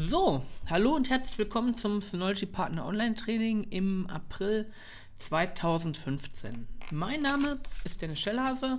So, hallo und herzlich willkommen zum Synology Partner Online Training im April 2015. Mein Name ist Dennis Schellhase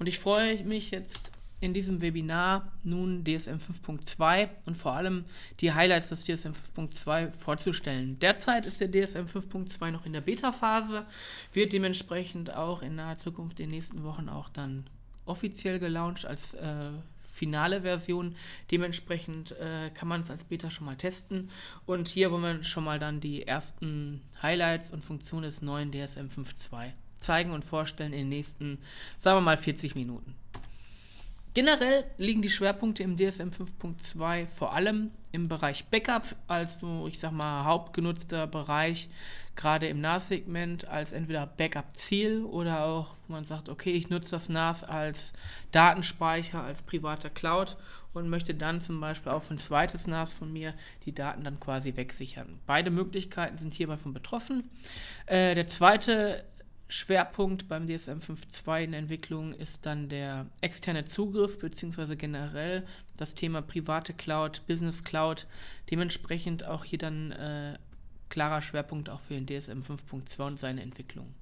und ich freue mich jetzt in diesem Webinar nun DSM 5.2 und vor allem die Highlights des DSM 5.2 vorzustellen. Derzeit ist der DSM 5.2 noch in der Beta-Phase, wird dementsprechend auch in naher Zukunft in den nächsten Wochen auch dann offiziell gelauncht als äh, finale Version. Dementsprechend äh, kann man es als Beta schon mal testen. Und hier wollen wir schon mal dann die ersten Highlights und Funktionen des neuen DSM 5.2 zeigen und vorstellen in den nächsten, sagen wir mal, 40 Minuten. Generell liegen die Schwerpunkte im DSM 5.2 vor allem im Bereich Backup, also ich sag mal hauptgenutzter Bereich, gerade im NAS-Segment, als entweder Backup-Ziel oder auch, man sagt, okay, ich nutze das NAS als Datenspeicher, als privater Cloud und möchte dann zum Beispiel auf ein zweites NAS von mir die Daten dann quasi wegsichern. Beide Möglichkeiten sind hierbei von betroffen. Äh, der zweite Schwerpunkt beim DSM 5.2 in der Entwicklung ist dann der externe Zugriff beziehungsweise generell das Thema private Cloud, Business Cloud. Dementsprechend auch hier dann äh, klarer Schwerpunkt auch für den DSM 5.2 und seine Entwicklung.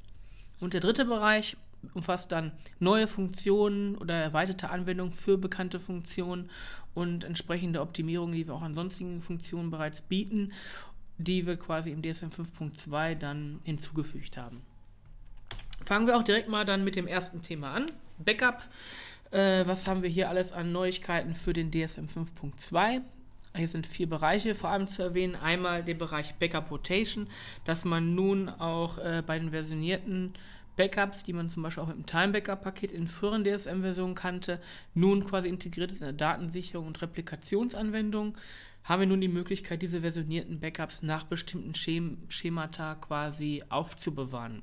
Und der dritte Bereich umfasst dann neue Funktionen oder erweiterte Anwendungen für bekannte Funktionen und entsprechende Optimierungen, die wir auch an sonstigen Funktionen bereits bieten, die wir quasi im DSM 5.2 dann hinzugefügt haben. Fangen wir auch direkt mal dann mit dem ersten Thema an. Backup. Äh, was haben wir hier alles an Neuigkeiten für den DSM 5.2? Hier sind vier Bereiche vor allem zu erwähnen. Einmal der Bereich Backup Rotation, dass man nun auch äh, bei den versionierten Backups, die man zum Beispiel auch mit dem Time Backup Paket in früheren DSM-Versionen kannte, nun quasi integriert ist in der Datensicherung und Replikationsanwendung, haben wir nun die Möglichkeit, diese versionierten Backups nach bestimmten Schem Schemata quasi aufzubewahren.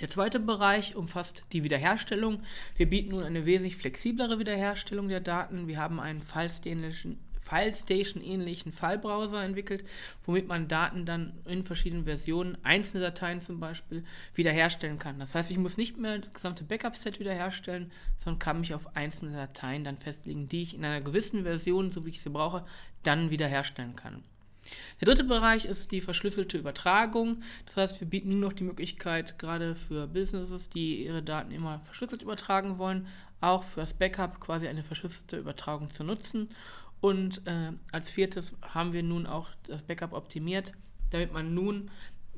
Der zweite Bereich umfasst die Wiederherstellung. Wir bieten nun eine wesentlich flexiblere Wiederherstellung der Daten. Wir haben einen Filestation-ähnlichen Fallbrowser entwickelt, womit man Daten dann in verschiedenen Versionen, einzelne Dateien zum Beispiel, wiederherstellen kann. Das heißt, ich muss nicht mehr das gesamte Backup-Set wiederherstellen, sondern kann mich auf einzelne Dateien dann festlegen, die ich in einer gewissen Version, so wie ich sie brauche, dann wiederherstellen kann. Der dritte Bereich ist die verschlüsselte Übertragung. Das heißt, wir bieten nur noch die Möglichkeit, gerade für Businesses, die ihre Daten immer verschlüsselt übertragen wollen, auch für das Backup quasi eine verschlüsselte Übertragung zu nutzen. Und äh, als viertes haben wir nun auch das Backup optimiert, damit man nun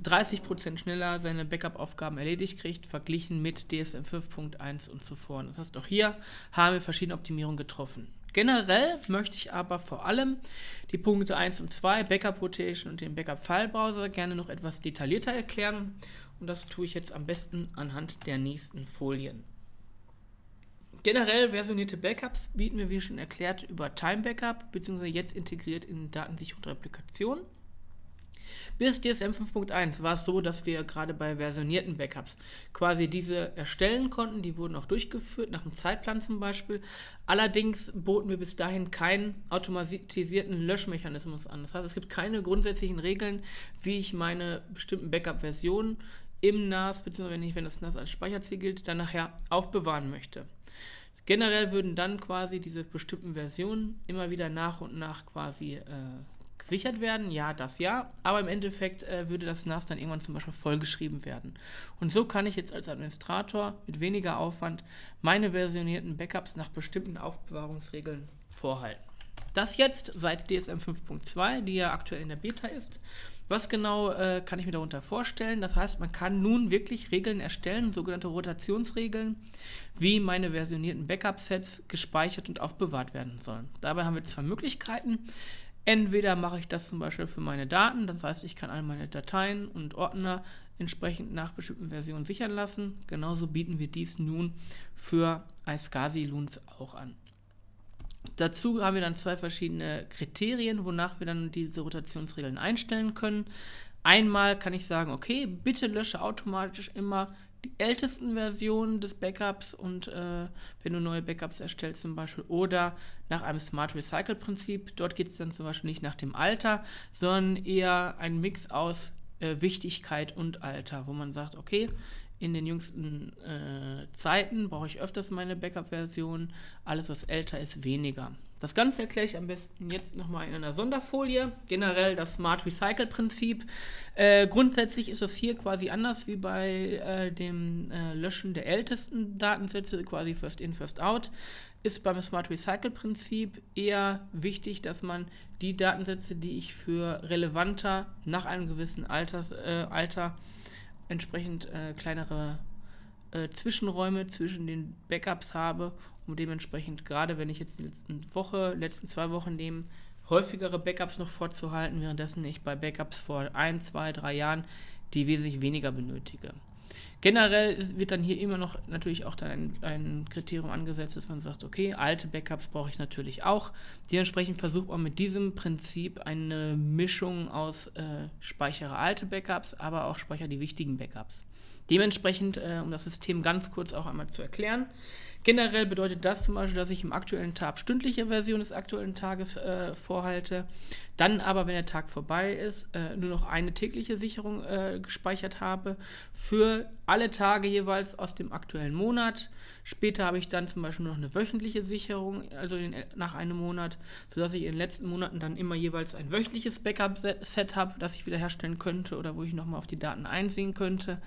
30% schneller seine Backup-Aufgaben erledigt kriegt, verglichen mit DSM 5.1 und zuvor. Das heißt, auch hier haben wir verschiedene Optimierungen getroffen. Generell möchte ich aber vor allem die Punkte 1 und 2, Backup Rotation und den Backup File Browser, gerne noch etwas detaillierter erklären. Und das tue ich jetzt am besten anhand der nächsten Folien. Generell versionierte Backups bieten wir, wie schon erklärt, über Time Backup, beziehungsweise jetzt integriert in Datensicherung und Replikation. Bis DSM 5.1 war es so, dass wir gerade bei versionierten Backups quasi diese erstellen konnten. Die wurden auch durchgeführt, nach einem Zeitplan zum Beispiel. Allerdings boten wir bis dahin keinen automatisierten Löschmechanismus an. Das heißt, es gibt keine grundsätzlichen Regeln, wie ich meine bestimmten Backup-Versionen im NAS, beziehungsweise wenn, ich, wenn das NAS als Speicherziel gilt, dann nachher aufbewahren möchte. Generell würden dann quasi diese bestimmten Versionen immer wieder nach und nach quasi äh, gesichert werden, ja, das ja, aber im Endeffekt äh, würde das NAS dann irgendwann zum Beispiel vollgeschrieben werden. Und so kann ich jetzt als Administrator mit weniger Aufwand meine versionierten Backups nach bestimmten Aufbewahrungsregeln vorhalten. Das jetzt seit DSM 5.2, die ja aktuell in der Beta ist. Was genau äh, kann ich mir darunter vorstellen? Das heißt, man kann nun wirklich Regeln erstellen, sogenannte Rotationsregeln, wie meine versionierten Backup-Sets gespeichert und aufbewahrt werden sollen. Dabei haben wir zwei Möglichkeiten. Entweder mache ich das zum Beispiel für meine Daten, das heißt, ich kann all meine Dateien und Ordner entsprechend nach bestimmten Versionen sichern lassen. Genauso bieten wir dies nun für iSCSI Loons auch an. Dazu haben wir dann zwei verschiedene Kriterien, wonach wir dann diese Rotationsregeln einstellen können. Einmal kann ich sagen, okay, bitte lösche automatisch immer die ältesten Versionen des Backups und äh, wenn du neue Backups erstellst zum Beispiel oder nach einem Smart Recycle Prinzip. Dort geht es dann zum Beispiel nicht nach dem Alter, sondern eher ein Mix aus äh, Wichtigkeit und Alter, wo man sagt, okay, in den jüngsten äh, Zeiten brauche ich öfters meine Backup-Version. Alles, was älter ist, weniger. Das Ganze erkläre ich am besten jetzt nochmal in einer Sonderfolie. Generell das Smart Recycle-Prinzip. Äh, grundsätzlich ist es hier quasi anders wie bei äh, dem äh, Löschen der ältesten Datensätze, quasi First In, First Out. Ist beim Smart Recycle-Prinzip eher wichtig, dass man die Datensätze, die ich für relevanter nach einem gewissen Alters, äh, Alter entsprechend äh, kleinere äh, Zwischenräume zwischen den Backups habe und dementsprechend gerade wenn ich jetzt die letzten Woche, letzten zwei Wochen nehme, häufigere Backups noch vorzuhalten, währenddessen ich bei Backups vor ein, zwei, drei Jahren die wesentlich weniger benötige. Generell wird dann hier immer noch natürlich auch dann ein, ein, Kriterium angesetzt, dass man sagt, okay, alte Backups brauche ich natürlich auch. Dementsprechend versucht man mit diesem Prinzip eine Mischung aus äh, speichere alte Backups, aber auch speichere die wichtigen Backups. Dementsprechend, äh, um das System ganz kurz auch einmal zu erklären, generell bedeutet das zum Beispiel, dass ich im aktuellen Tag stündliche Version des aktuellen Tages äh, vorhalte, dann aber, wenn der Tag vorbei ist, äh, nur noch eine tägliche Sicherung äh, gespeichert habe für alle Tage jeweils aus dem aktuellen Monat. Später habe ich dann zum Beispiel noch eine wöchentliche Sicherung, also in, nach einem Monat, sodass ich in den letzten Monaten dann immer jeweils ein wöchentliches Backup-Set habe, das ich wiederherstellen könnte oder wo ich nochmal auf die Daten einsehen könnte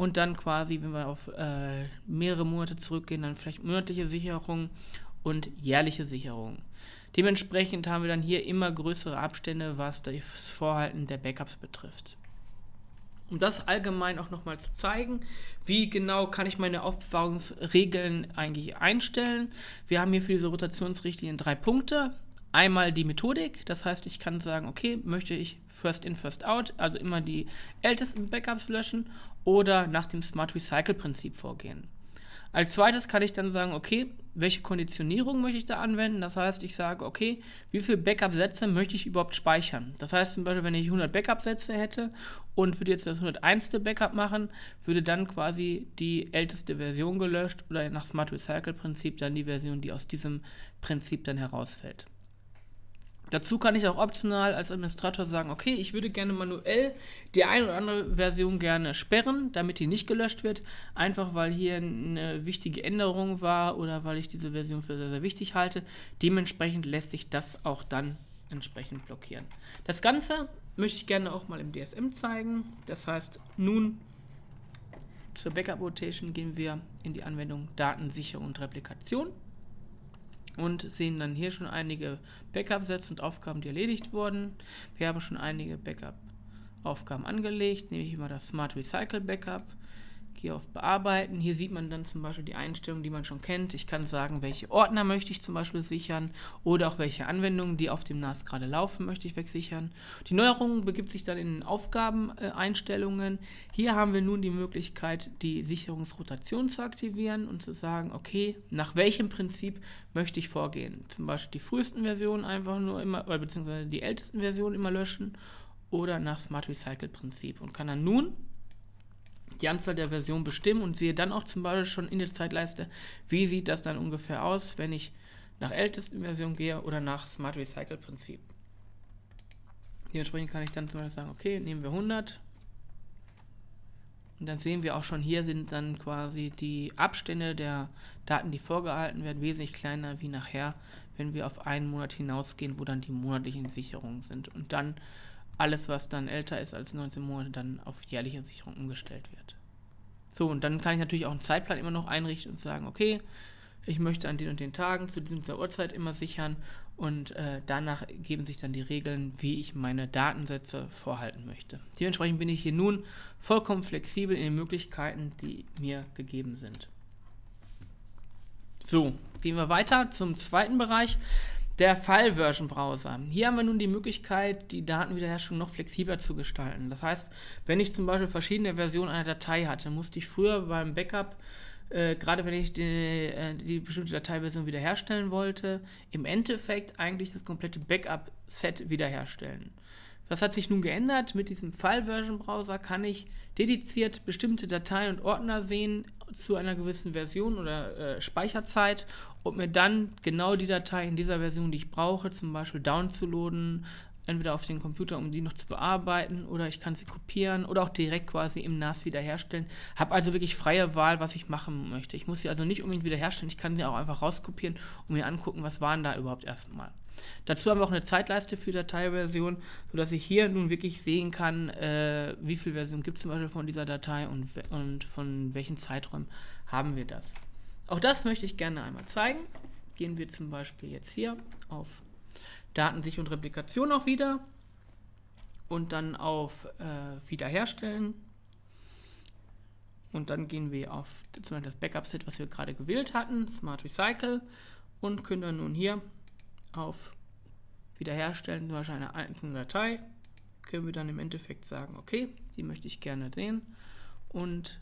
und dann quasi, wenn wir auf äh, mehrere Monate zurückgehen, dann vielleicht monatliche Sicherung und jährliche Sicherung. Dementsprechend haben wir dann hier immer größere Abstände, was das Vorhalten der Backups betrifft. Um das allgemein auch nochmal zu zeigen, wie genau kann ich meine Aufbewahrungsregeln eigentlich einstellen. Wir haben hier für diese Rotationsrichtlinien drei Punkte. Einmal die Methodik, das heißt, ich kann sagen, okay, möchte ich First in, First out, also immer die ältesten Backups löschen oder nach dem Smart Recycle Prinzip vorgehen. Als zweites kann ich dann sagen, okay, welche Konditionierung möchte ich da anwenden? Das heißt, ich sage, okay, wie viele Backup-Sätze möchte ich überhaupt speichern? Das heißt zum Beispiel, wenn ich 100 Backup-Sätze hätte und würde jetzt das 101. Backup machen, würde dann quasi die älteste Version gelöscht oder nach Smart Recycle Prinzip dann die Version, die aus diesem Prinzip dann herausfällt. Dazu kann ich auch optional als Administrator sagen, okay, ich würde gerne manuell die eine oder andere Version gerne sperren, damit die nicht gelöscht wird, einfach weil hier eine wichtige Änderung war oder weil ich diese Version für sehr, sehr wichtig halte. Dementsprechend lässt sich das auch dann entsprechend blockieren. Das Ganze möchte ich gerne auch mal im DSM zeigen. Das heißt, nun zur Backup Rotation gehen wir in die Anwendung Datensicherung und Replikation und sehen dann hier schon einige Backup-Sätze und Aufgaben, die erledigt wurden. Wir haben schon einige Backup-Aufgaben angelegt, nehme ich mal das Smart Recycle Backup gehe auf Bearbeiten. Hier sieht man dann zum Beispiel die Einstellungen, die man schon kennt. Ich kann sagen, welche Ordner möchte ich zum Beispiel sichern oder auch welche Anwendungen, die auf dem NAS gerade laufen, möchte ich wegsichern. Die Neuerung begibt sich dann in Aufgabeneinstellungen. Hier haben wir nun die Möglichkeit, die Sicherungsrotation zu aktivieren und zu sagen, okay, nach welchem Prinzip möchte ich vorgehen. Zum Beispiel die frühesten Versionen einfach nur immer, oder beziehungsweise die ältesten Versionen immer löschen oder nach Smart Recycle Prinzip und kann dann nun die Anzahl der Versionen bestimmen und sehe dann auch zum Beispiel schon in der Zeitleiste, wie sieht das dann ungefähr aus, wenn ich nach ältesten Version gehe oder nach Smart Recycle Prinzip. Dementsprechend kann ich dann zum Beispiel sagen, okay, nehmen wir 100. Und dann sehen wir auch schon, hier sind dann quasi die Abstände der Daten, die vorgehalten werden, wesentlich kleiner wie nachher, wenn wir auf einen Monat hinausgehen, wo dann die monatlichen Sicherungen sind. Und dann alles, was dann älter ist als 19 Monate, dann auf jährliche Sicherung umgestellt wird. So, und dann kann ich natürlich auch einen Zeitplan immer noch einrichten und sagen, okay, ich möchte an den und den Tagen zu dieser Uhrzeit immer sichern und äh, danach geben sich dann die Regeln, wie ich meine Datensätze vorhalten möchte. Dementsprechend bin ich hier nun vollkommen flexibel in den Möglichkeiten, die mir gegeben sind. So, gehen wir weiter zum zweiten Bereich. Der File-Version-Browser. Hier haben wir nun die Möglichkeit, die Datenwiederherstellung noch flexibler zu gestalten. Das heißt, wenn ich zum Beispiel verschiedene Versionen einer Datei hatte, musste ich früher beim Backup, äh, gerade wenn ich die, äh, die bestimmte Dateiversion wiederherstellen wollte, im Endeffekt eigentlich das komplette Backup-Set wiederherstellen. Was hat sich nun geändert? Mit diesem File-Version-Browser kann ich dediziert bestimmte Dateien und Ordner sehen zu einer gewissen Version oder äh, Speicherzeit und mir dann genau die Datei in dieser Version, die ich brauche, zum Beispiel downzuladen, entweder auf den Computer, um die noch zu bearbeiten, oder ich kann sie kopieren oder auch direkt quasi im NAS wiederherstellen. Habe also wirklich freie Wahl, was ich machen möchte. Ich muss sie also nicht unbedingt wiederherstellen, ich kann sie auch einfach rauskopieren und mir angucken, was waren da überhaupt erstmal. Dazu haben wir auch eine Zeitleiste für Dateiversion, sodass ich hier nun wirklich sehen kann, äh, wie viele Versionen gibt es zum Beispiel von dieser Datei und, und von welchen Zeiträumen haben wir das. Auch das möchte ich gerne einmal zeigen. Gehen wir zum Beispiel jetzt hier auf Datensicherung und Replikation auch wieder und dann auf äh, Wiederherstellen. Und dann gehen wir auf zum Beispiel das Backup-Set, was wir gerade gewählt hatten, Smart Recycle, und können dann nun hier auf Wiederherstellen, zum Beispiel eine einzelne Datei, können wir dann im Endeffekt sagen, okay, die möchte ich gerne sehen. Und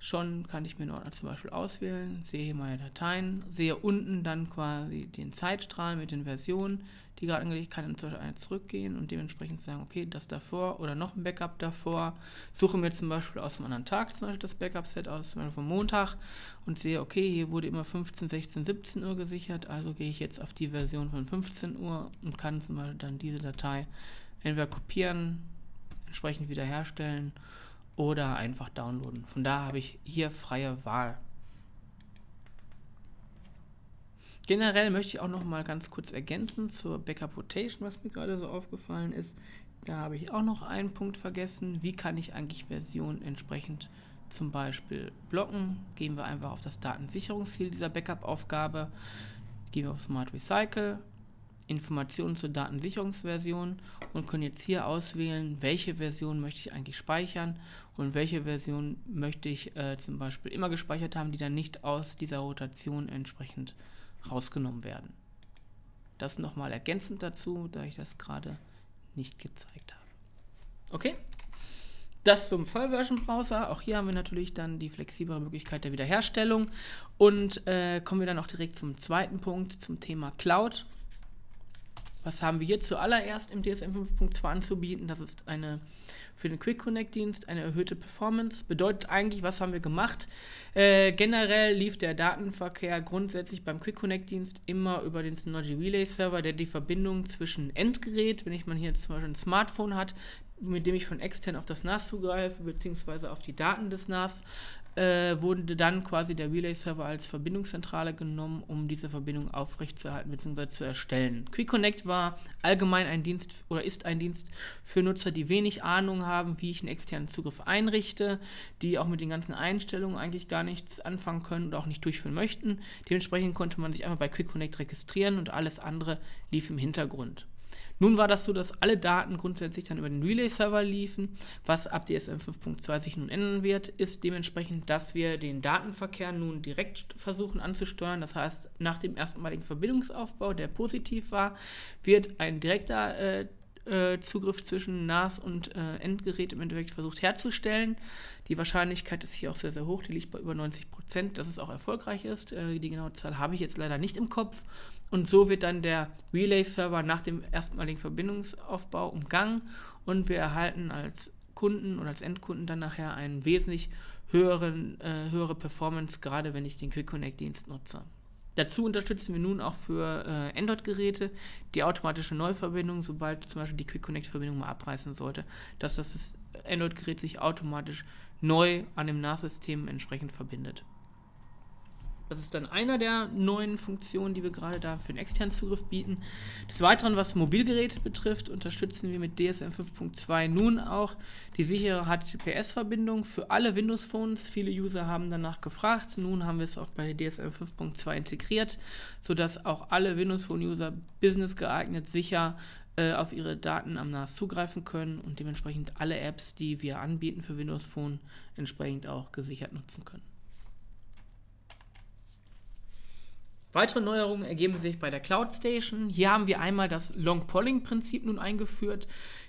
schon kann ich mir einen Ordner zum Beispiel auswählen, sehe hier meine Dateien, sehe unten dann quasi den Zeitstrahl mit den Versionen, die gerade angelegt, kann zum Beispiel eine zurückgehen und dementsprechend sagen, okay, das davor oder noch ein Backup davor, suche mir zum Beispiel aus einem anderen Tag zum Beispiel das Backup-Set aus, zum Beispiel vom Montag und sehe, okay, hier wurde immer 15, 16, 17 Uhr gesichert, also gehe ich jetzt auf die Version von 15 Uhr und kann zum Beispiel dann diese Datei entweder kopieren, entsprechend wiederherstellen oder einfach downloaden. Von da habe ich hier freie Wahl. Generell möchte ich auch noch mal ganz kurz ergänzen zur Backup Rotation, was mir gerade so aufgefallen ist. Da habe ich auch noch einen Punkt vergessen. Wie kann ich eigentlich Versionen entsprechend zum Beispiel blocken? Gehen wir einfach auf das Datensicherungsziel dieser Backup-Aufgabe. Gehen wir auf Smart Recycle, Informationen zur Datensicherungsversion und können jetzt hier auswählen, welche Version möchte ich eigentlich speichern und welche Version möchte ich äh, zum Beispiel immer gespeichert haben, die dann nicht aus dieser Rotation entsprechend rausgenommen werden. Das nochmal ergänzend dazu, da ich das gerade nicht gezeigt habe. Okay? Das zum Vollversion-Browser. Auch hier haben wir natürlich dann die flexiblere Möglichkeit der Wiederherstellung. Und äh, kommen wir dann auch direkt zum zweiten Punkt, zum Thema Cloud. Was haben wir hier zuallererst im DSM 5.2 anzubieten? Das ist eine für den Quick Connect Dienst eine erhöhte Performance. Bedeutet eigentlich, was haben wir gemacht? Äh, generell lief der Datenverkehr grundsätzlich beim Quick Connect Dienst immer über den Synology Relay Server, der die Verbindung zwischen Endgerät, wenn ich man hier zum Beispiel ein Smartphone hat, mit dem ich von extern auf das NAS zugreife, beziehungsweise auf die Daten des NAS, äh, wurde dann quasi der Relay-Server als Verbindungszentrale genommen, um diese Verbindung aufrechtzuerhalten bzw. zu erstellen. Quick Connect war allgemein ein Dienst oder ist ein Dienst für Nutzer, die wenig Ahnung haben, wie ich einen externen Zugriff einrichte, die auch mit den ganzen Einstellungen eigentlich gar nichts anfangen können oder auch nicht durchführen möchten. Dementsprechend konnte man sich einfach bei Quick Connect registrieren und alles andere lief im Hintergrund. Nun war das so, dass alle Daten grundsätzlich dann über den Relay-Server liefen. Was ab DSM 5.2 sich nun ändern wird, ist dementsprechend, dass wir den Datenverkehr nun direkt versuchen anzusteuern. Das heißt, nach dem erstmaligen Verbindungsaufbau, der positiv war, wird ein direkter äh, äh, Zugriff zwischen NAS und äh, Endgerät im Endeffekt versucht herzustellen. Die Wahrscheinlichkeit ist hier auch sehr, sehr hoch, die liegt bei über 90 Prozent, dass es auch erfolgreich ist. Äh, die genaue Zahl habe ich jetzt leider nicht im Kopf. Und so wird dann der Relay-Server nach dem erstmaligen Verbindungsaufbau umgangen und wir erhalten als Kunden oder als Endkunden dann nachher einen wesentlich höheren, äh, höhere Performance, gerade wenn ich den Quick Connect Dienst nutze. Dazu unterstützen wir nun auch für äh, Android-Geräte die automatische Neuverbindung, sobald zum Beispiel die Quick Connect-Verbindung mal abreißen sollte, dass das Android-Gerät sich automatisch neu an dem NAS-System entsprechend verbindet. Das ist dann einer der neuen Funktionen, die wir gerade da für den externen Zugriff bieten. Des Weiteren, was Mobilgeräte betrifft, unterstützen wir mit DSM 5.2 nun auch die sichere HTTPS-Verbindung für alle Windows-Phones. Viele User haben danach gefragt. Nun haben wir es auch bei DSM 5.2 integriert, sodass auch alle Windows Phone-User business geeignet sicher äh, auf ihre Daten am NAS zugreifen können und dementsprechend alle Apps, die wir anbieten für Windows Phone, entsprechend auch gesichert nutzen können. Weitere Neuerungen ergeben sich bei der Cloud Station. Hier haben wir einmal das Long Polling Prinzip nun eingeführt.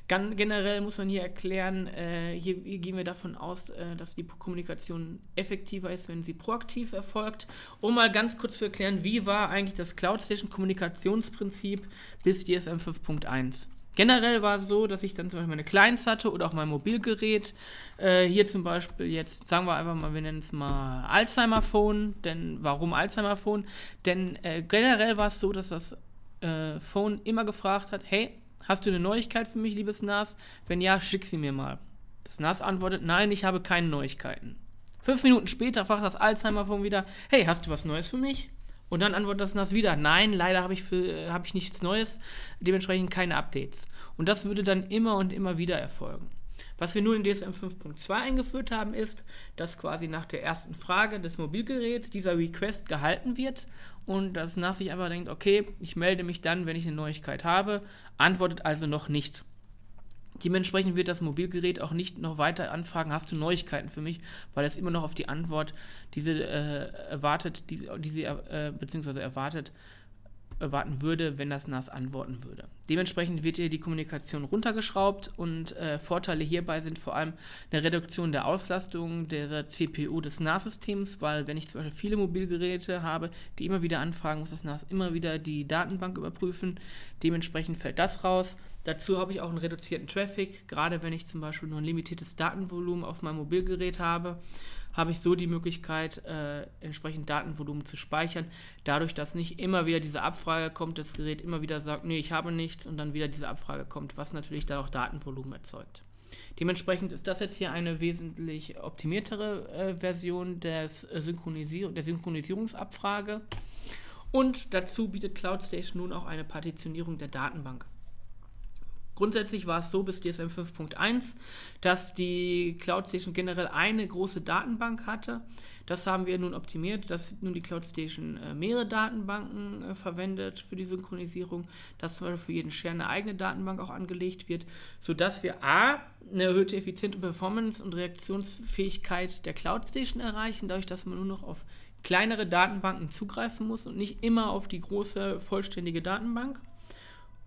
Gan generell muss man hier erklären, äh, hier, hier, gehen wir davon aus, äh, dass die Kommunikation effektiver ist, wenn sie proaktiv erfolgt. Um mal ganz kurz zu erklären, wie war eigentlich das Cloud Station Kommunikationsprinzip bis DSM 5.1? Generell war es so, dass ich dann zum Beispiel meine Clients hatte oder auch mein Mobilgerät. Äh, hier zum Beispiel jetzt, sagen wir einfach mal, wir nennen es mal Alzheimer-Phone. Denn warum Alzheimer-Phone? Denn äh, generell war es so, dass das äh, Phone immer gefragt hat, hey, hast du eine Neuigkeit für mich, liebes NAS? Wenn ja, schick sie mir mal. Das NAS antwortet, nein, ich habe keine Neuigkeiten. Fünf Minuten später fragt das Alzheimer-Phone wieder, hey, hast du was Neues für mich? Und dann antwortet das NAS wieder, nein, leider habe ich, hab ich nichts Neues, dementsprechend keine Updates. Und das würde dann immer und immer wieder erfolgen. Was wir nun in DSM 5.2 eingeführt haben, ist, dass quasi nach der ersten Frage des Mobilgeräts dieser Request gehalten wird und das NAS sich einfach denkt, okay, ich melde mich dann, wenn ich eine Neuigkeit habe, antwortet also noch nicht. Dementsprechend wird das Mobilgerät auch nicht noch weiter anfragen, hast du Neuigkeiten für mich, weil es immer noch auf die Antwort, diese äh, erwartet, diese, diese äh, beziehungsweise erwartet, erwarten würde, wenn das NAS antworten würde. Dementsprechend wird hier die Kommunikation runtergeschraubt und äh, Vorteile hierbei sind vor allem eine Reduktion der Auslastung der CPU des NAS-Systems, weil wenn ich zum Beispiel viele Mobilgeräte habe, die immer wieder anfragen, muss das NAS immer wieder die Datenbank überprüfen. Dementsprechend fällt das raus. Dazu habe ich auch einen reduzierten Traffic, gerade wenn ich zum Beispiel nur ein limitiertes Datenvolumen auf meinem Mobilgerät habe habe ich so die Möglichkeit, äh, entsprechend Datenvolumen zu speichern. Dadurch, dass nicht immer wieder diese Abfrage kommt, das Gerät immer wieder sagt, nee, ich habe nichts und dann wieder diese Abfrage kommt, was natürlich dann auch Datenvolumen erzeugt. Dementsprechend ist das jetzt hier eine wesentlich optimiertere äh, Version des, äh, Synchronisier der Synchronisierungsabfrage. Und dazu bietet CloudStation nun auch eine Partitionierung der Datenbank. Grundsätzlich war es so bis DSM 5.1, dass die Cloud Station generell eine große Datenbank hatte. Das haben wir nun optimiert, dass nun die Cloud Station äh, mehrere Datenbanken äh, verwendet für die Synchronisierung, dass zum Beispiel für jeden Share eine eigene Datenbank auch angelegt wird, sodass wir A, eine erhöhte effiziente Performance und Reaktionsfähigkeit der Cloud Station erreichen, dadurch, dass man nur noch auf kleinere Datenbanken zugreifen muss und nicht immer auf die große vollständige Datenbank.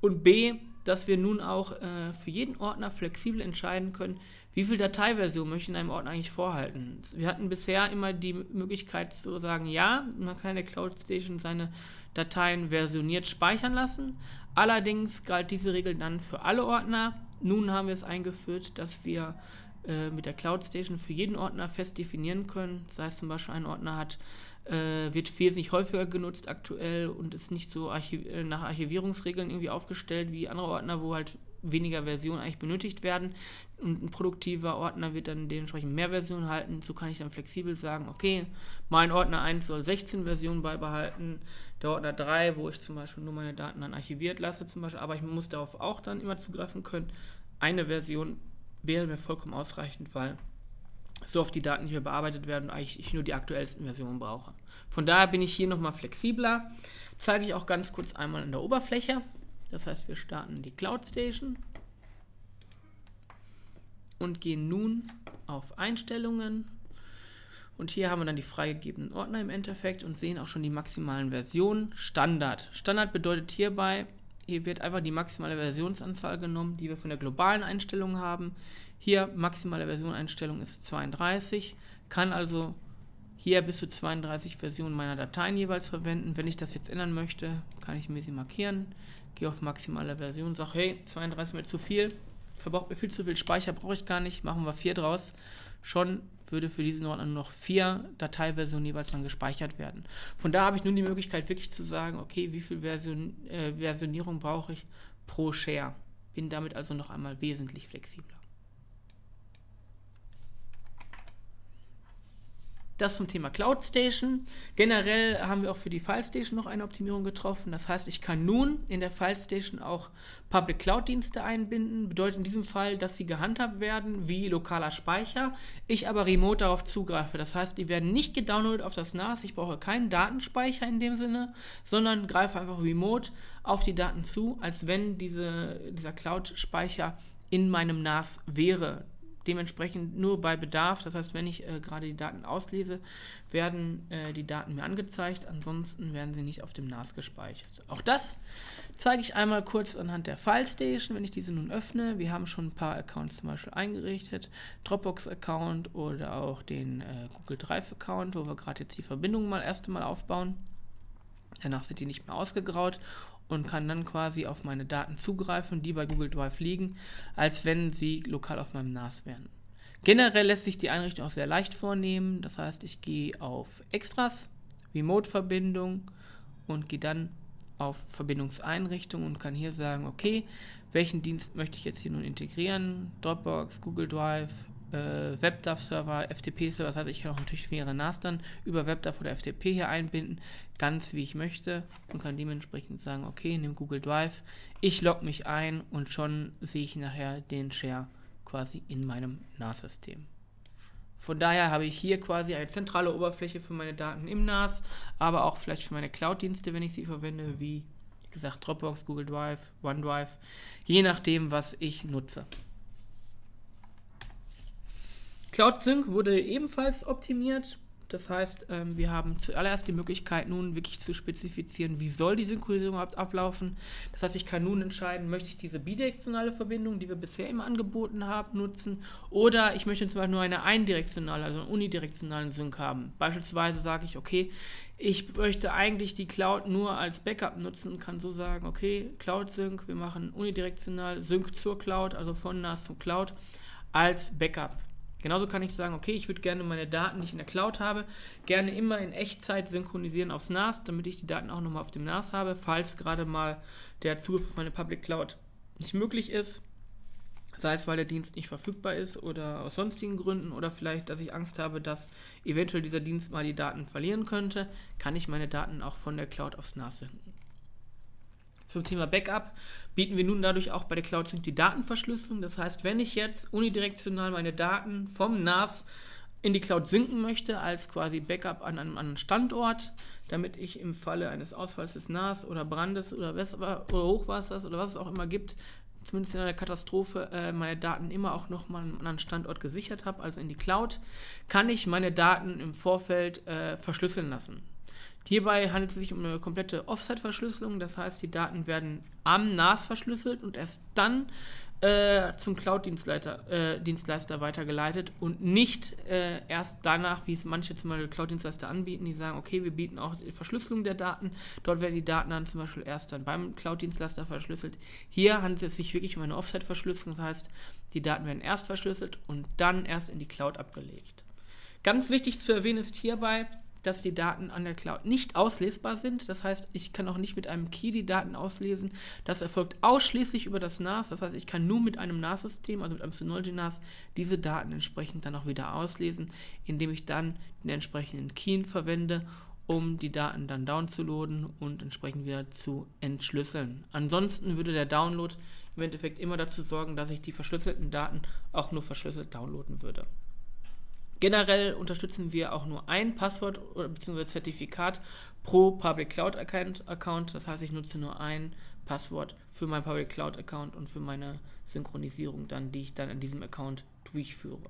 Und B, dass wir nun auch äh, für jeden Ordner flexibel entscheiden können, wie viel Dateiversion möchte ich in einem Ordner eigentlich vorhalten. Wir hatten bisher immer die Möglichkeit zu sagen, ja, man kann in der Cloud Station seine Dateien versioniert speichern lassen. Allerdings galt diese Regel dann für alle Ordner. Nun haben wir es eingeführt, dass wir äh, mit der Cloud Station für jeden Ordner fest definieren können. Das heißt zum Beispiel, ein Ordner hat äh, wird wesentlich häufiger genutzt aktuell und ist nicht so archiv äh, nach Archivierungsregeln irgendwie aufgestellt wie andere Ordner, wo halt weniger Versionen eigentlich benötigt werden. Und ein produktiver Ordner wird dann dementsprechend mehr Versionen halten. So kann ich dann flexibel sagen, okay, mein Ordner 1 soll 16 Versionen beibehalten, der Ordner 3, wo ich zum Beispiel nur meine Daten dann archiviert lasse, zum Beispiel, aber ich muss darauf auch dann immer zugreifen können. Eine Version wäre mir vollkommen ausreichend, weil so oft die Daten nicht mehr bearbeitet werden und eigentlich ich nur die aktuellsten Versionen brauche. Von daher bin ich hier nochmal flexibler. Zeige ich auch ganz kurz einmal in der Oberfläche. Das heißt, wir starten die Cloud Station und gehen nun auf Einstellungen. Und hier haben wir dann die freigegebenen Ordner im Endeffekt und sehen auch schon die maximalen Versionen. Standard. Standard bedeutet hierbei, hier wird einfach die maximale Versionsanzahl genommen, die wir von der globalen Einstellung haben. Hier maximale Versioneinstellung ist 32, kann also hier bis zu 32 Versionen meiner Dateien jeweils verwenden. Wenn ich das jetzt ändern möchte, kann ich mir sie markieren, gehe auf maximale Version, sage, hey, 32 ist mir zu viel, verbraucht mir viel zu viel Speicher, brauche ich gar nicht, machen wir 4 draus. Schon würde für diesen Ordner nur noch vier Dateiversionen jeweils dann gespeichert werden. Von da habe ich nun die Möglichkeit, wirklich zu sagen, okay, wie viel Version, äh, Versionierung brauche ich pro Share. Bin damit also noch einmal wesentlich flexibler. Das zum Thema Cloud Station. Generell haben wir auch für die File Station noch eine Optimierung getroffen. Das heißt, ich kann nun in der File Station auch Public Cloud Dienste einbinden. Bedeutet in diesem Fall, dass sie gehandhabt werden wie lokaler Speicher. Ich aber remote darauf zugreife. Das heißt, die werden nicht gedownloadet auf das NAS. Ich brauche keinen Datenspeicher in dem Sinne, sondern greife einfach remote auf die Daten zu, als wenn diese, dieser Cloud-Speicher in meinem NAS wäre dementsprechend nur bei Bedarf. Das heißt, wenn ich äh, gerade die Daten auslese, werden äh, die Daten mir angezeigt, ansonsten werden sie nicht auf dem NAS gespeichert. Auch das zeige ich einmal kurz anhand der File Station, wenn ich diese nun öffne. Wir haben schon ein paar Accounts zum Beispiel eingerichtet, Dropbox-Account oder auch den äh, Google Drive-Account, wo wir gerade jetzt die Verbindung mal erst einmal aufbauen. Danach sind die nicht mehr ausgegraut und kann dann quasi auf meine Daten zugreifen, die bei Google Drive liegen, als wenn sie lokal auf meinem NAS wären. Generell lässt sich die Einrichtung auch sehr leicht vornehmen. Das heißt, ich gehe auf Extras, Remote-Verbindung und gehe dann auf Verbindungseinrichtungen und kann hier sagen, okay, welchen Dienst möchte ich jetzt hier nun integrieren? Dropbox, Google Drive, äh, WebDAV-Server, FTP-Server, das heißt, ich kann auch natürlich mehrere NAS dann über WebDAV oder FTP hier einbinden, ganz wie ich möchte und kann dementsprechend sagen, okay, nimm Google Drive, ich logge mich ein und schon sehe ich nachher den Share quasi in meinem NAS-System. Von daher habe ich hier quasi eine zentrale Oberfläche für meine Daten im NAS, aber auch vielleicht für meine Cloud-Dienste, wenn ich sie verwende, wie gesagt Dropbox, Google Drive, OneDrive, je nachdem, was ich nutze. Cloud Sync wurde ebenfalls optimiert. Das heißt, ähm, wir haben zuallererst die Möglichkeit, nun wirklich zu spezifizieren, wie soll die Synchronisierung überhaupt ablaufen. Das heißt, ich kann nun entscheiden, möchte ich diese bidirektionale Verbindung, die wir bisher immer angeboten haben, nutzen, oder ich möchte zum Beispiel nur eine eindirektionale, also einen unidirektionalen Sync haben. Beispielsweise sage ich, okay, ich möchte eigentlich die Cloud nur als Backup nutzen und kann so sagen, okay, Cloud Sync, wir machen unidirektional Sync zur Cloud, also von NAS zu Cloud als Backup. Genauso kann ich sagen, okay, ich würde gerne meine Daten, die ich in der Cloud habe, gerne immer in Echtzeit synchronisieren aufs NAS, damit ich die Daten auch nochmal auf dem NAS habe, falls gerade mal der Zugriff auf meine Public Cloud nicht möglich ist. Sei es, weil der Dienst nicht verfügbar ist oder aus sonstigen Gründen oder vielleicht, dass ich Angst habe, dass eventuell dieser Dienst mal die Daten verlieren könnte, kann ich meine Daten auch von der Cloud aufs NAS synken. Zum Thema Backup bieten wir nun dadurch auch bei der Cloud Sync die Datenverschlüsselung. Das heißt, wenn ich jetzt unidirektional meine Daten vom NAS in die Cloud synken möchte, als quasi Backup an einem anderen Standort, damit ich im Falle eines Ausfalls des NAS oder Brandes oder, oder Hochwassers oder was es auch immer gibt, zumindest in einer Katastrophe, äh, meine Daten immer auch nochmal an einem anderen Standort gesichert habe, also in die Cloud, kann ich meine Daten im Vorfeld äh, verschlüsseln lassen. Hierbei handelt es sich um eine komplette Offsite-Verschlüsselung, das heißt, die Daten werden am NAS verschlüsselt und erst dann äh, zum Cloud-Dienstleister äh, weitergeleitet und nicht äh, erst danach, wie es manche zum Beispiel Cloud-Dienstleister anbieten, die sagen, okay, wir bieten auch die Verschlüsselung der Daten, dort werden die Daten dann zum Beispiel erst dann beim Cloud-Dienstleister verschlüsselt. Hier handelt es sich wirklich um eine Offsite-Verschlüsselung, das heißt, die Daten werden erst verschlüsselt und dann erst in die Cloud abgelegt. Ganz wichtig zu erwähnen ist hierbei, dass die Daten an der Cloud nicht auslesbar sind. Das heißt, ich kann auch nicht mit einem Key die Daten auslesen. Das erfolgt ausschließlich über das NAS. Das heißt, ich kann nur mit einem NAS-System, also mit einem Synology NAS, diese Daten entsprechend dann auch wieder auslesen, indem ich dann den entsprechenden Key verwende, um die Daten dann downzuladen und entsprechend wieder zu entschlüsseln. Ansonsten würde der Download im Endeffekt immer dazu sorgen, dass ich die verschlüsselten Daten auch nur verschlüsselt downloaden würde. Generell unterstützen wir auch nur ein Passwort bzw. Zertifikat pro Public Cloud Account. Das heißt, ich nutze nur ein Passwort für meinen Public Cloud Account und für meine Synchronisierung dann, die ich dann an diesem Account durchführe.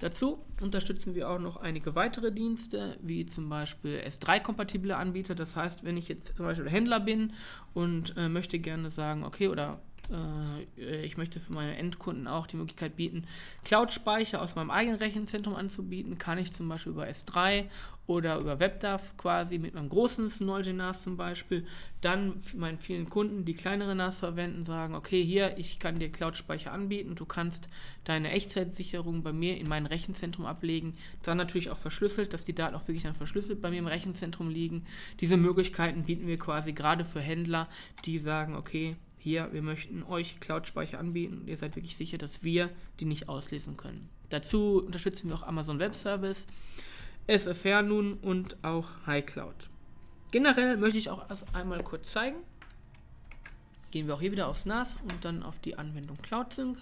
Dazu unterstützen wir auch noch einige weitere Dienste, wie zum Beispiel S3-kompatible Anbieter. Das heißt, wenn ich jetzt zum Beispiel Händler bin und äh, möchte gerne sagen, okay, oder ich möchte für meine Endkunden auch die Möglichkeit bieten, Cloud-Speicher aus meinem eigenen Rechenzentrum anzubieten. Kann ich zum Beispiel über S3 oder über WebDAV quasi mit meinem großen Synology NAS zum Beispiel dann meinen vielen Kunden, die kleinere NAS verwenden, sagen, okay, hier, ich kann dir Cloud-Speicher anbieten, du kannst deine Echtzeitsicherung bei mir in meinem Rechenzentrum ablegen, dann natürlich auch verschlüsselt, dass die Daten auch wirklich dann verschlüsselt bei mir im Rechenzentrum liegen. Diese Möglichkeiten bieten wir quasi gerade für Händler, die sagen, okay, hier, wir möchten euch Cloud-Speicher anbieten und ihr seid wirklich sicher, dass wir die nicht auslesen können. Dazu unterstützen wir auch Amazon Web Service, SFR nun und auch iCloud. Generell möchte ich auch erst einmal kurz zeigen. Gehen wir auch hier wieder aufs NAS und dann auf die Anwendung CloudSync.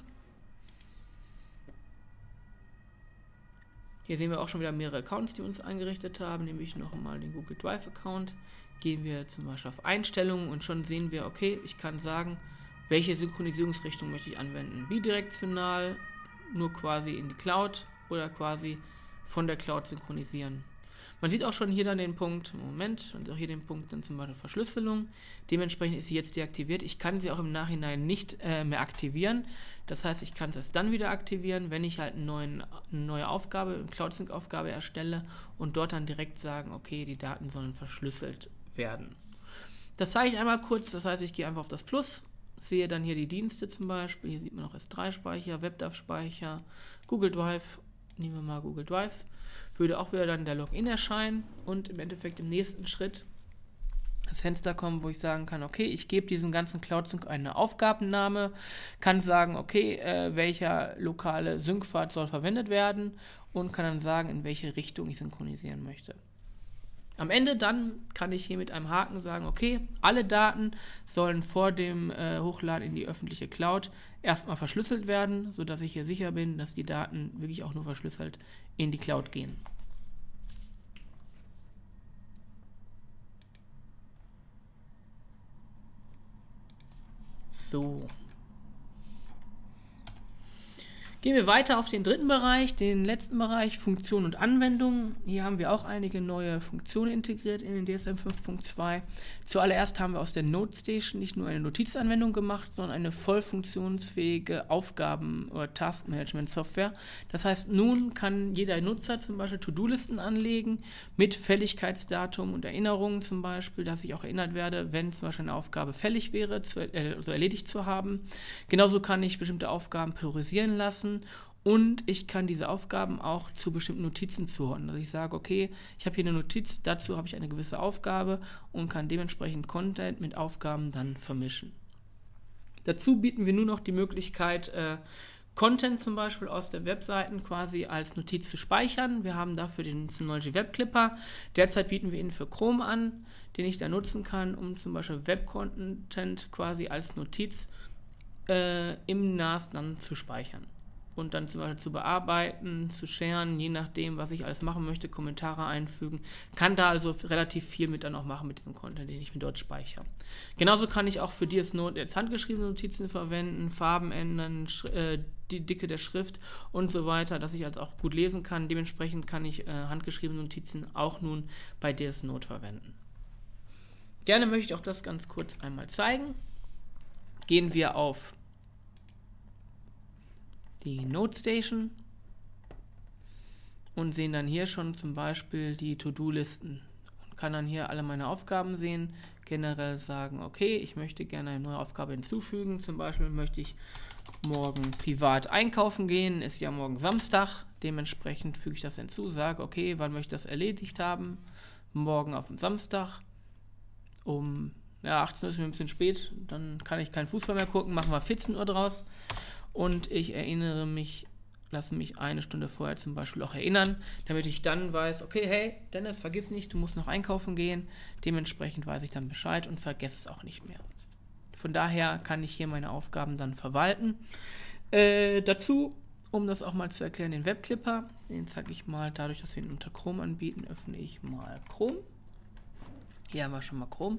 Hier sehen wir auch schon wieder mehrere Accounts, die uns eingerichtet haben, nämlich nochmal den Google Drive Account, gehen wir zum Beispiel auf Einstellungen und schon sehen wir, okay, ich kann sagen, welche Synchronisierungsrichtung möchte ich anwenden. Bidirektional, nur quasi in die Cloud oder quasi von der Cloud synchronisieren. Man sieht auch schon hier dann den Punkt, Moment, und auch hier den Punkt dann zum Beispiel Verschlüsselung. Dementsprechend ist sie jetzt deaktiviert. Ich kann sie auch im Nachhinein nicht äh, mehr aktivieren. Das heißt, ich kann es erst dann wieder aktivieren, wenn ich halt neuen, eine neue Aufgabe, eine Cloud Sync Aufgabe erstelle und dort dann direkt sagen, okay, die Daten sollen verschlüsselt werden. Das zeige ich einmal kurz, das heißt, ich gehe einfach auf das Plus, sehe dann hier die Dienste zum Beispiel, hier sieht man noch S3-Speicher, WebDAV-Speicher, Google Drive, nehmen wir mal Google Drive. würde auch wieder dann der Login erscheinen und im Endeffekt im nächsten Schritt das Fenster kommen, wo ich sagen kann, okay, ich gebe diesem ganzen Cloud-Sync eine Aufgabenname, kann sagen, okay, äh, welcher lokale Sync-Pfad soll verwendet werden und kann dann sagen, in welche Richtung ich synchronisieren möchte. Am Ende dann kann ich hier mit einem Haken sagen, okay, alle Daten sollen vor dem äh, Hochladen in die öffentliche Cloud erstmal verschlüsselt werden, sodass ich hier sicher bin, dass die Daten wirklich auch nur verschlüsselt in die Cloud gehen. So. Gehen wir weiter auf den dritten Bereich, den letzten Bereich, Funktion und Anwendung. Hier haben wir auch einige neue Funktionen integriert in den DSM 5.2. Zuallererst haben wir aus der NoteStation nicht nur eine Notizanwendung gemacht, sondern eine voll funktionsfähige Aufgaben- oder Taskmanagement-Software. Das heißt, nun kann jeder Nutzer zum Beispiel To-Do-Listen anlegen mit Fälligkeitsdatum und Erinnerungen zum Beispiel, dass ich auch erinnert werde, wenn zum Beispiel eine Aufgabe fällig wäre, zu, äh, also erledigt zu haben. Genauso kann ich bestimmte Aufgaben priorisieren lassen und ich kann diese Aufgaben auch zu bestimmten Notizen zuordnen. Also ich sage, okay, ich habe hier eine Notiz, dazu habe ich eine gewisse Aufgabe und kann dementsprechend Content mit Aufgaben dann vermischen. Dazu bieten wir nur noch die Möglichkeit, äh, Content zum Beispiel aus der Webseiten quasi als Notiz zu speichern. Wir haben dafür den Synology Web Clipper. Derzeit bieten wir ihn für Chrome an, den ich da nutzen kann, um zum Beispiel Web-Content quasi als Notiz äh, im NAS dann zu speichern und dann zum Beispiel zu bearbeiten, zu sharen, je nachdem, was ich alles machen möchte, Kommentare einfügen. Kann da also relativ viel mit dann auch machen mit diesem Content, den ich mir dort speichere. Genauso kann ich auch für DS Note jetzt handgeschriebene Notizen verwenden, Farben ändern, äh, die Dicke der Schrift und so weiter, dass ich also auch gut lesen kann. Dementsprechend kann ich äh, handgeschriebene Notizen auch nun bei DS Note verwenden. Gerne möchte ich auch das ganz kurz einmal zeigen. Gehen wir auf die Note Station und sehen dann hier schon zum Beispiel die To-Do-Listen und kann dann hier alle meine Aufgaben sehen, generell sagen, okay, ich möchte gerne eine neue Aufgabe hinzufügen, zum Beispiel möchte ich morgen privat einkaufen gehen, ist ja morgen Samstag, dementsprechend füge ich das hinzu, sage, okay, wann möchte ich das erledigt haben, morgen auf dem Samstag um ja, 18 Uhr ist mir ein bisschen spät, dann kann ich keinen Fußball mehr gucken, machen wir 14 Uhr draus und ich erinnere mich, lasse mich eine Stunde vorher zum Beispiel auch erinnern, damit ich dann weiß, okay, hey, Dennis, vergiss nicht, du musst noch einkaufen gehen. Dementsprechend weiß ich dann Bescheid und vergesse es auch nicht mehr. Von daher kann ich hier meine Aufgaben dann verwalten. Äh, dazu, um das auch mal zu erklären, den Webclipper, den zeige ich mal, dadurch, dass wir ihn unter Chrome anbieten, öffne ich mal Chrome. Hier haben wir schon mal Chrome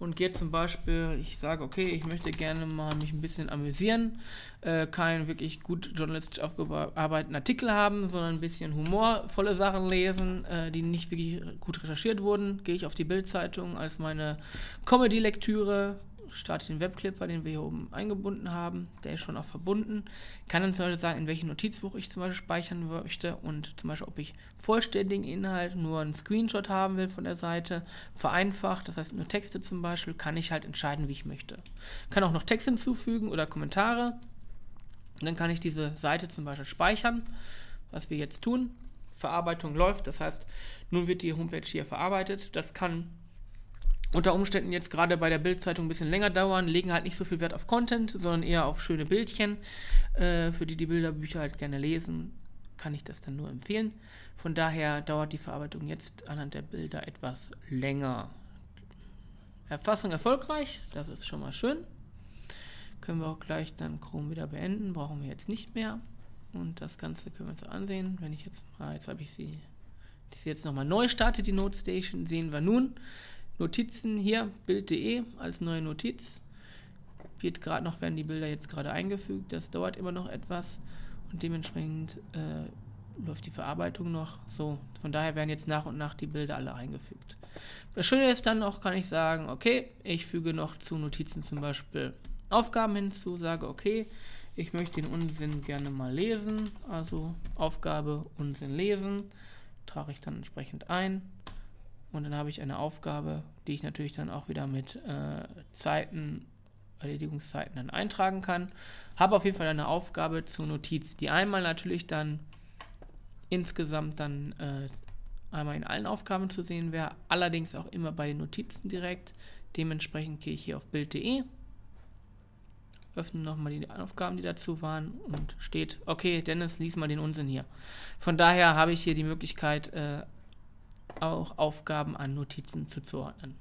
und gehe zum Beispiel, ich sage, okay, ich möchte gerne mal mich ein bisschen amüsieren, äh, keinen wirklich gut journalistisch aufgearbeiteten Artikel haben, sondern ein bisschen humorvolle Sachen lesen, äh, die nicht wirklich gut recherchiert wurden, gehe ich auf die Bildzeitung als meine Comedy-Lektüre, starte den Webclipper, den wir hier oben eingebunden haben. Der ist schon auch verbunden. Kann dann zum Beispiel sagen, in welchem Notizbuch ich zum Beispiel speichern möchte und zum Beispiel, ob ich vollständigen Inhalt, nur einen Screenshot haben will von der Seite. Vereinfacht, das heißt nur Texte zum Beispiel, kann ich halt entscheiden, wie ich möchte. Kann auch noch Text hinzufügen oder Kommentare. Und dann kann ich diese Seite zum Beispiel speichern, was wir jetzt tun. Verarbeitung läuft, das heißt, nun wird die Homepage hier verarbeitet. Das kann unter Umständen jetzt gerade bei der Bildzeitung ein bisschen länger dauern, legen halt nicht so viel Wert auf Content, sondern eher auf schöne Bildchen. Äh, für die die Bilderbücher halt gerne lesen, kann ich das dann nur empfehlen. Von daher dauert die Verarbeitung jetzt anhand der Bilder etwas länger. Erfassung erfolgreich, das ist schon mal schön. Können wir auch gleich dann Chrome wieder beenden, brauchen wir jetzt nicht mehr. Und das Ganze können wir uns ansehen. Wenn ich jetzt mal, jetzt habe ich sie, die sie jetzt nochmal neu startet, die Note Station, sehen wir nun, Notizen hier, Bild.de als neue Notiz. Wird gerade noch, werden die Bilder jetzt gerade eingefügt. Das dauert immer noch etwas und dementsprechend äh, läuft die Verarbeitung noch. So, von daher werden jetzt nach und nach die Bilder alle eingefügt. Das Schöne ist dann noch, kann ich sagen, okay, ich füge noch zu Notizen zum Beispiel Aufgaben hinzu, sage, okay, ich möchte den Unsinn gerne mal lesen. Also Aufgabe Unsinn lesen, trage ich dann entsprechend ein und dann habe ich eine Aufgabe, die ich natürlich dann auch wieder mit äh, Zeiten, Erledigungszeiten dann eintragen kann. Habe auf jeden Fall eine Aufgabe zur Notiz, die einmal natürlich dann insgesamt dann äh, einmal in allen Aufgaben zu sehen wäre, allerdings auch immer bei den Notizen direkt. Dementsprechend gehe ich hier auf bild.de, öffne nochmal die Aufgaben, die dazu waren und steht, okay, Dennis, lies mal den Unsinn hier. Von daher habe ich hier die Möglichkeit, äh, auch Aufgaben an Notizen zuzuordnen.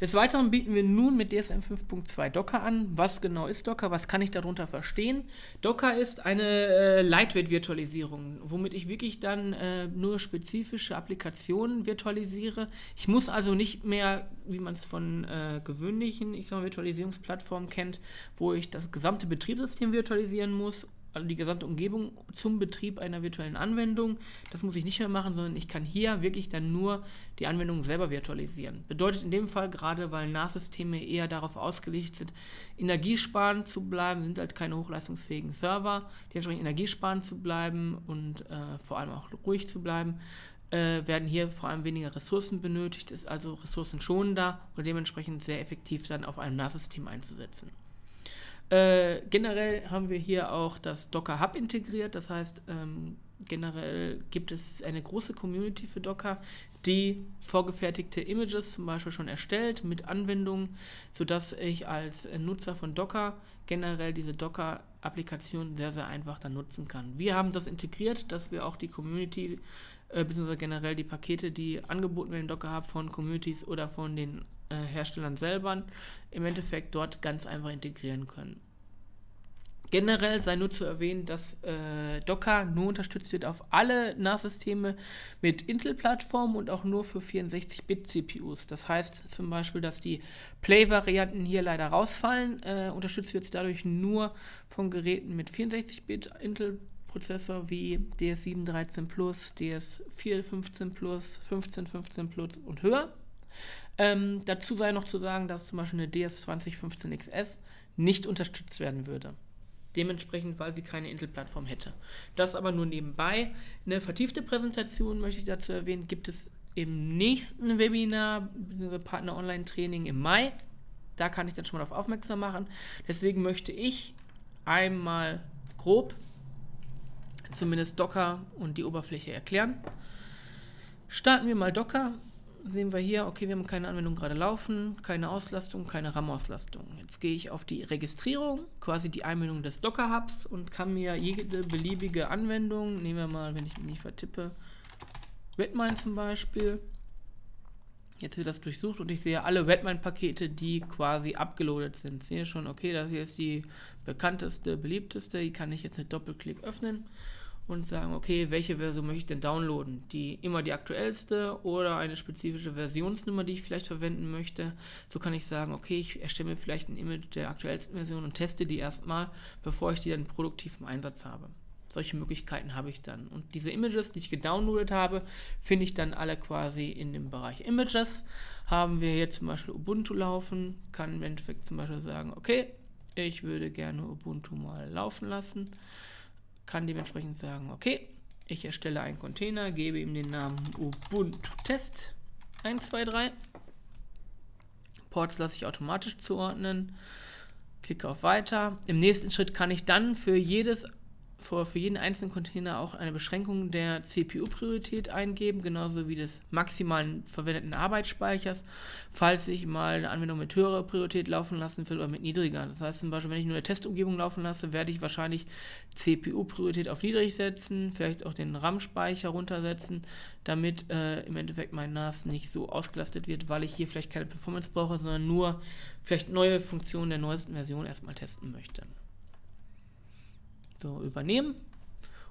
Des Weiteren bieten wir nun mit DSM 5.2 Docker an. Was genau ist Docker? Was kann ich darunter verstehen? Docker ist eine äh, Lightweight-Virtualisierung, womit ich wirklich dann äh, nur spezifische Applikationen virtualisiere. Ich muss also nicht mehr, wie man es von äh, gewöhnlichen, ich sag mal, Virtualisierungsplattformen kennt, wo ich das gesamte Betriebssystem virtualisieren muss die gesamte Umgebung zum Betrieb einer virtuellen Anwendung. Das muss ich nicht mehr machen, sondern ich kann hier wirklich dann nur die Anwendung selber virtualisieren. Bedeutet in dem Fall, gerade weil NAS-Systeme eher darauf ausgelegt sind, energiesparend zu bleiben, sind halt keine hochleistungsfähigen Server, die entsprechend energiesparend zu bleiben und äh, vor allem auch ruhig zu bleiben, äh, werden hier vor allem weniger Ressourcen benötigt, ist also ressourcenschonender und dementsprechend sehr effektiv dann auf einem NAS-System einzusetzen. Äh, generell haben wir hier auch das Docker Hub integriert. Das heißt, ähm, generell gibt es eine große Community für Docker, die vorgefertigte Images zum Beispiel schon erstellt mit Anwendungen, sodass ich als Nutzer von Docker generell diese Docker-Applikation sehr, sehr einfach dann nutzen kann. Wir haben das integriert, dass wir auch die Community äh, beziehungsweise generell die Pakete, die angeboten werden in Docker Hub von Communities oder von den äh, Herstellern selber im Endeffekt dort ganz einfach integrieren können. Generell sei nur zu erwähnen, dass äh, Docker nur unterstützt wird auf alle NAS-Systeme mit Intel-Plattformen und auch nur für 64-Bit-CPUs. Das heißt zum Beispiel, dass die Play-Varianten hier leider rausfallen. Äh, unterstützt wird es dadurch nur von Geräten mit 64-Bit Intel-Prozessor wie DS713 Plus, DS415 Plus, 1515 Plus und höher. Ähm, dazu sei noch zu sagen, dass zum Beispiel eine DS2015XS nicht unterstützt werden würde. Dementsprechend, weil sie keine Intel-Plattform hätte. Das aber nur nebenbei. Eine vertiefte Präsentation möchte ich dazu erwähnen, gibt es im nächsten Webinar, Partner Online-Training im Mai. Da kann ich dann schon mal darauf aufmerksam machen. Deswegen möchte ich einmal grob zumindest Docker und die Oberfläche erklären. Starten wir mal Docker sehen wir hier, okay, wir haben keine Anwendung gerade laufen, keine Auslastung, keine RAM-Auslastung. Jetzt gehe ich auf die Registrierung, quasi die Einbindung des Docker-Hubs und kann mir jede beliebige Anwendung, nehmen wir mal, wenn ich mich nicht vertippe, Redmine zum Beispiel, Jetzt wird das durchsucht und ich sehe alle Redmine-Pakete, die quasi abgeloadet sind. Sehe schon, okay, das hier ist die bekannteste, beliebteste. Die kann ich jetzt mit Doppelklick öffnen und sagen, okay, welche Version möchte ich denn downloaden? Die immer die aktuellste oder eine spezifische Versionsnummer, die ich vielleicht verwenden möchte. So kann ich sagen, okay, ich erstelle mir vielleicht ein Image der aktuellsten Version und teste die erstmal, bevor ich die dann produktiv im Einsatz habe. Solche Möglichkeiten habe ich dann. Und diese Images, die ich gedownloadet habe, finde ich dann alle quasi in dem Bereich Images. Haben wir hier zum Beispiel Ubuntu laufen, kann im Endeffekt zum Beispiel sagen, okay, ich würde gerne Ubuntu mal laufen lassen kann dementsprechend sagen, okay, ich erstelle einen Container, gebe ihm den Namen Ubuntu Test 123. Ports lasse ich automatisch zuordnen. Klicke auf Weiter. Im nächsten Schritt kann ich dann für jedes für, für jeden einzelnen Container auch eine Beschränkung der CPU-Priorität eingeben, genauso wie des maximalen verwendeten Arbeitsspeichers, falls ich mal eine Anwendung mit höherer Priorität laufen lassen will oder mit niedriger. Das heißt zum Beispiel, wenn ich nur eine Testumgebung laufen lasse, werde ich wahrscheinlich CPU-Priorität auf niedrig setzen, vielleicht auch den RAM-Speicher runtersetzen, damit äh, im Endeffekt mein NAS nicht so ausgelastet wird, weil ich hier vielleicht keine Performance brauche, sondern nur vielleicht neue Funktionen der neuesten Version erstmal testen möchte. So, übernehmen.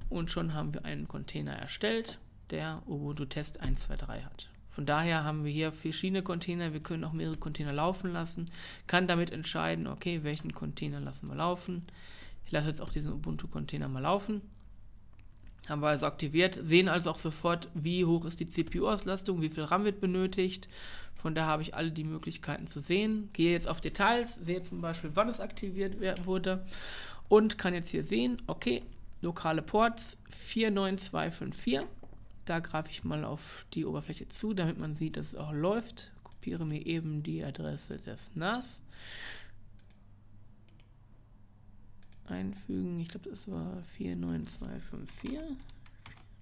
Und schon haben wir einen Container erstellt, der Ubuntu Test 123 hat. Von daher haben wir hier verschiedene Container. Wir können auch mehrere Container laufen lassen. Kann damit entscheiden, okay, welchen Container lassen wir laufen. Ich lasse jetzt auch diesen Ubuntu-Container mal laufen. Haben wir also aktiviert, sehen also auch sofort, wie hoch ist die CPU-Auslastung, wie viel RAM wird benötigt. Von daher habe ich alle die Möglichkeiten zu sehen. Gehe jetzt auf Details, sehe zum Beispiel, wann es aktiviert wurde und kann jetzt hier sehen, okay, lokale Ports 49254. Da greife ich mal auf die Oberfläche zu, damit man sieht, dass es auch läuft. Kopiere mir eben die Adresse des NAS. einfügen. Ich glaube, das war 49254.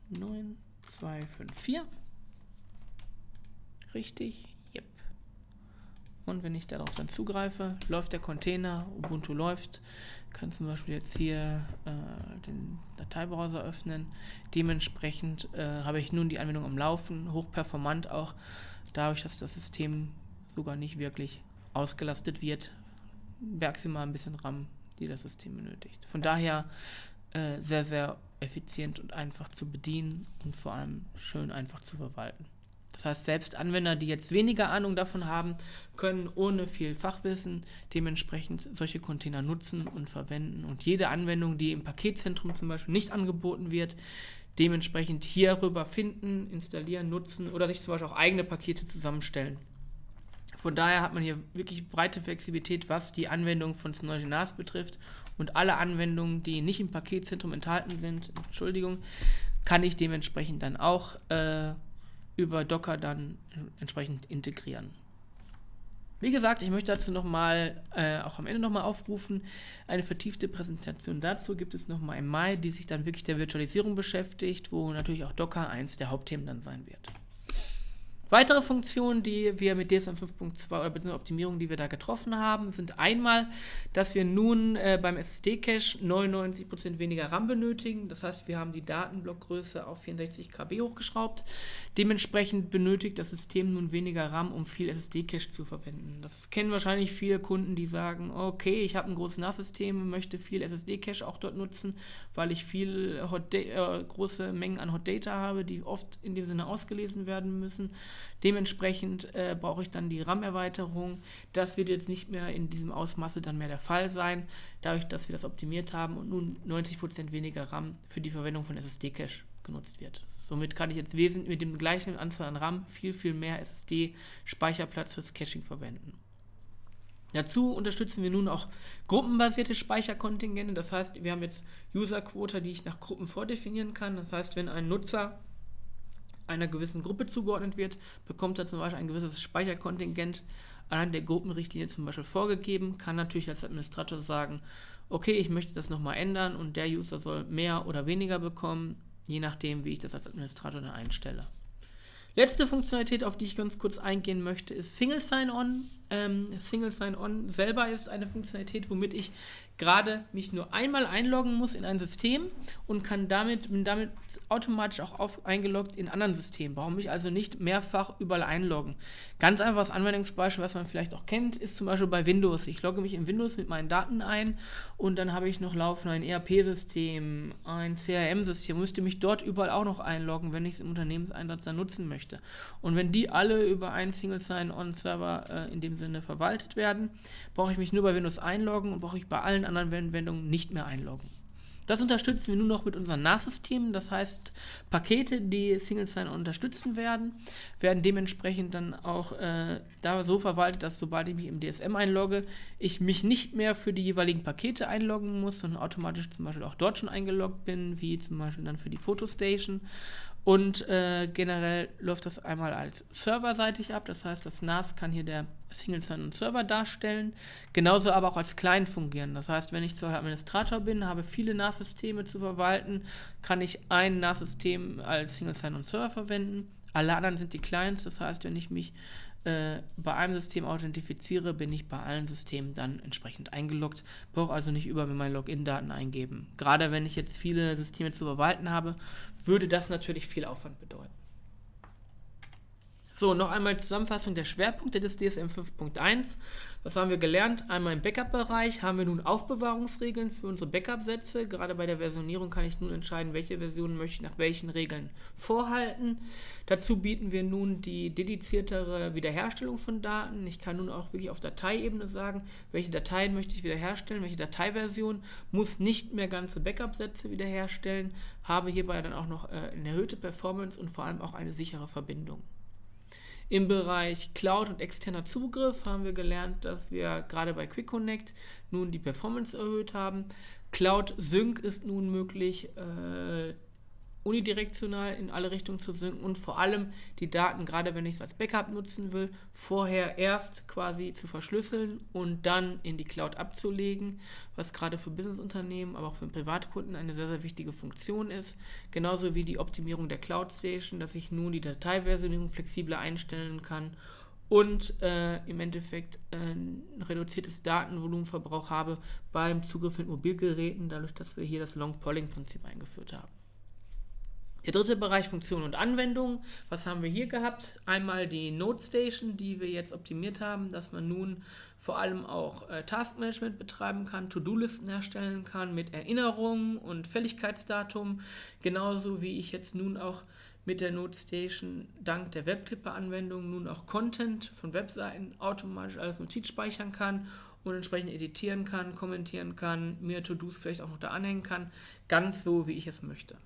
49254. Richtig. Und wenn ich darauf dann zugreife, läuft der Container, Ubuntu läuft, kann zum Beispiel jetzt hier äh, den Dateibrowser öffnen. Dementsprechend äh, habe ich nun die Anwendung am Laufen, hochperformant auch, dadurch, dass das System sogar nicht wirklich ausgelastet wird, maximal ein bisschen RAM, die das System benötigt. Von daher äh, sehr, sehr effizient und einfach zu bedienen und vor allem schön einfach zu verwalten. Das heißt, selbst Anwender, die jetzt weniger Ahnung davon haben, können ohne viel Fachwissen dementsprechend solche Container nutzen und verwenden. Und jede Anwendung, die im Paketzentrum zum Beispiel nicht angeboten wird, dementsprechend hierüber finden, installieren, nutzen oder sich zum Beispiel auch eigene Pakete zusammenstellen. Von daher hat man hier wirklich breite Flexibilität, was die Anwendung von Synology NAS betrifft. Und alle Anwendungen, die nicht im Paketzentrum enthalten sind, Entschuldigung, kann ich dementsprechend dann auch äh, über Docker dann entsprechend integrieren. Wie gesagt, ich möchte dazu nochmal, äh, auch am Ende nochmal aufrufen, eine vertiefte Präsentation dazu gibt es nochmal im Mai, die sich dann wirklich der Virtualisierung beschäftigt, wo natürlich auch Docker eins der Hauptthemen dann sein wird. Weitere Funktionen, die wir mit DSM 5.2 oder beziehungsweise Optimierungen, die wir da getroffen haben, sind einmal, dass wir nun äh, beim SSD-Cache 99% weniger RAM benötigen. Das heißt, wir haben die Datenblockgröße auf 64 KB hochgeschraubt. Dementsprechend benötigt das System nun weniger RAM, um viel SSD-Cache zu verwenden. Das kennen wahrscheinlich viele Kunden, die sagen, okay, ich habe ein großes NAS-System, möchte viel SSD-Cache auch dort nutzen, weil ich viel äh, große Mengen an Hot Data habe, die oft in dem Sinne ausgelesen werden müssen. Dementsprechend äh, brauche ich dann die RAM-Erweiterung. Das wird jetzt nicht mehr in diesem Ausmaße dann mehr der Fall sein, dadurch, dass wir das optimiert haben und nun 90% weniger RAM für die Verwendung von SSD-Cache genutzt wird. Somit kann ich jetzt wesentlich mit dem gleichen Anzahl an RAM viel, viel mehr SSD-Speicherplatz fürs Caching verwenden. Dazu unterstützen wir nun auch gruppenbasierte Speicherkontingente. Das heißt, wir haben jetzt User-Quota, die ich nach Gruppen vordefinieren kann. Das heißt, wenn ein Nutzer einer gewissen Gruppe zugeordnet wird, bekommt er zum Beispiel ein gewisses Speicherkontingent anhand der Gruppenrichtlinie zum Beispiel vorgegeben, kann natürlich als Administrator sagen, okay, ich möchte das nochmal ändern und der User soll mehr oder weniger bekommen, je nachdem, wie ich das als Administrator dann einstelle. Letzte Funktionalität, auf die ich ganz kurz eingehen möchte, ist Single Sign-On. Ähm, Single Sign-On selber ist eine Funktionalität, womit ich gerade mich nur einmal einloggen muss in ein System und kann damit, bin damit automatisch auch auf, eingeloggt in anderen Systemen. Brauche mich also nicht mehrfach überall einloggen. Ganz einfaches Anwendungsbeispiel, was man vielleicht auch kennt, ist zum Beispiel bei Windows. Ich logge mich in Windows mit meinen Daten ein und dann habe ich noch laufen ein ERP-System, ein CRM-System, müsste mich dort überall auch noch einloggen, wenn ich es im Unternehmenseinsatz dann nutzen möchte. Und wenn die alle über einen Single Sign-On-Server äh, in dem Sinne verwaltet werden, brauche ich mich nur bei Windows einloggen und brauche ich bei allen anderen Anwendungen nicht mehr einloggen. Das unterstützen wir nur noch mit unseren NAS-Systemen. Das heißt, Pakete, die Single Sign-On unterstützen werden, werden dementsprechend dann auch äh, da so verwaltet, dass sobald ich mich im DSM einlogge, ich mich nicht mehr für die jeweiligen Pakete einloggen muss, sondern automatisch zum Beispiel auch dort schon eingeloggt bin, wie zum Beispiel dann für die Photostation. Und äh, generell läuft das einmal als serverseitig ab, das heißt, das NAS kann hier der Single Sign-On Server darstellen, genauso aber auch als Client fungieren. Das heißt, wenn ich zwar Administrator bin, habe viele NAS-Systeme zu verwalten, kann ich ein NAS-System als Single Sign-On Server verwenden. Alle anderen sind die Clients, das heißt, wenn ich mich äh, bei einem System authentifiziere, bin ich bei allen Systemen dann entsprechend eingeloggt, brauche also nicht über meine Login-Daten eingeben. Gerade wenn ich jetzt viele Systeme zu verwalten habe, würde das natürlich viel Aufwand bedeuten. So, noch einmal Zusammenfassung der Schwerpunkte des DSM 5.1. Was haben wir gelernt? Einmal im Backup-Bereich haben wir nun Aufbewahrungsregeln für unsere Backup-Sätze. Gerade bei der Versionierung kann ich nun entscheiden, welche Version möchte ich nach welchen Regeln vorhalten. Dazu bieten wir nun die dediziertere Wiederherstellung von Daten. Ich kann nun auch wirklich auf Dateiebene sagen, welche Dateien möchte ich wiederherstellen, welche Dateiversion, muss nicht mehr ganze Backup-Sätze wiederherstellen, habe hierbei dann auch noch äh, eine erhöhte Performance und vor allem auch eine sichere Verbindung. Im Bereich Cloud und externer Zugriff haben wir gelernt, dass wir gerade bei Quick Connect nun die Performance erhöht haben. Cloud Sync ist nun möglich. Äh, unidirektional in alle Richtungen zu synken und vor allem die Daten, gerade wenn ich es als Backup nutzen will, vorher erst quasi zu verschlüsseln und dann in die Cloud abzulegen, was gerade für Businessunternehmen, aber auch für Privatkunden eine sehr, sehr wichtige Funktion ist. Genauso wie die Optimierung der Cloud Station, dass ich nun die Dateiversionierung flexibler einstellen kann und äh, im Endeffekt äh, ein reduziertes Datenvolumenverbrauch habe beim Zugriff mit Mobilgeräten, dadurch, dass wir hier das Long-Polling-Prinzip eingeführt haben. Der dritte Bereich Funktion und Anwendung. Was haben wir hier gehabt? Einmal die Node Station, die wir jetzt optimiert haben, dass man nun vor allem auch äh, Taskmanagement betreiben kann, To-Do-Listen erstellen kann mit Erinnerungen und Fälligkeitsdatum. Genauso wie ich jetzt nun auch mit der Node Station dank der Webclipper-Anwendung nun auch Content von Webseiten automatisch als Notiz speichern kann und entsprechend editieren kann, kommentieren kann, mir To-Dos vielleicht auch noch da anhängen kann. Ganz so, wie ich es möchte.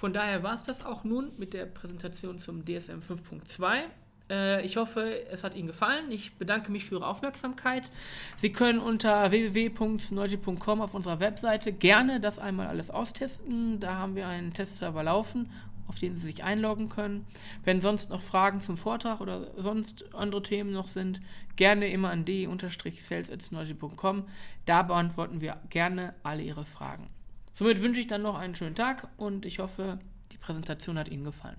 Von daher war es das auch nun mit der Präsentation zum DSM 5.2. Äh, ich hoffe, es hat Ihnen gefallen. Ich bedanke mich für Ihre Aufmerksamkeit. Sie können unter www.synology.com auf unserer Webseite gerne das einmal alles austesten. Da haben wir einen Testserver laufen, auf den Sie sich einloggen können. Wenn sonst noch Fragen zum Vortrag oder sonst andere Themen noch sind, gerne immer an d-sales.synology.com. Da beantworten wir gerne alle Ihre Fragen. Somit wünsche ich dann noch einen schönen Tag und ich hoffe, die Präsentation hat Ihnen gefallen.